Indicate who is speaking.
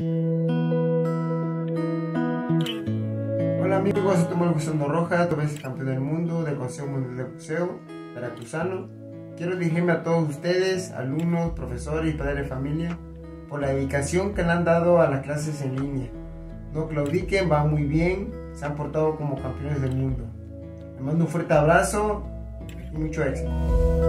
Speaker 1: Hola amigos, soy Tomás Gustavo Rojas, dos veces campeón del mundo del Consejo Mundial de Boxeo, veracruzano. Quiero dirigirme a todos ustedes, alumnos, profesores y padres de familia, por la dedicación que le han dado a las clases en línea. No claudiquen, va muy bien, se han portado como campeones del mundo. Les mando un fuerte abrazo y mucho éxito.